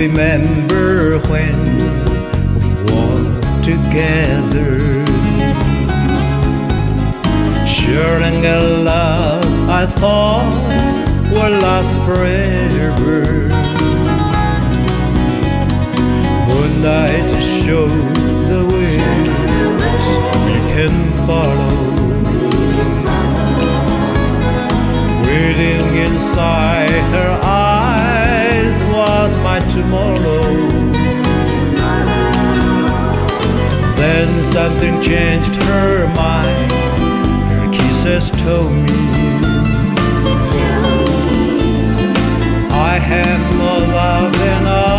remember when we walked together. Sharing a love I thought would last forever. Tomorrow. Then something changed her mind. Her kisses told me I have no love and arms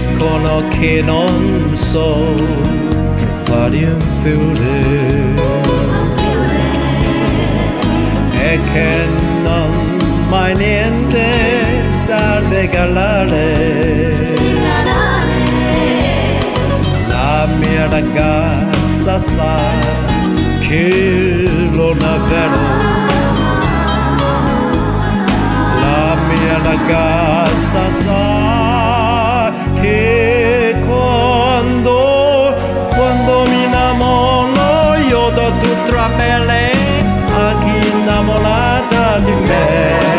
Dicono che non so quali infilare e che non mai niente da regalare. La mia ragazza sa che lo davvero. La mia ragazza sa todo tu tramele aqui na molada de mel.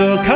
Nessuno